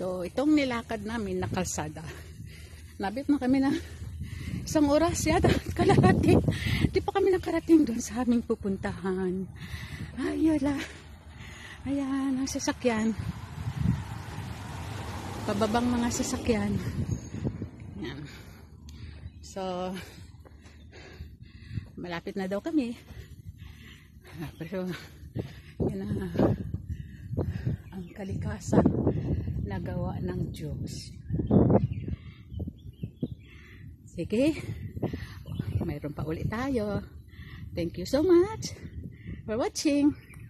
So, itong nilakad namin na kalsada. Nabit na kami na isang oras yata at kalahati. Di pa kami nakarating doon sa aming pupuntahan. Ay, yala. Ayan, ang sasakyan. Pababang mga sasakyan. Ayan. So, malapit na daw kami. Pero, yun na ang kalikasan na gawa ng Diyos. Sige, mayroon pa ulit tayo. Thank you so much for watching.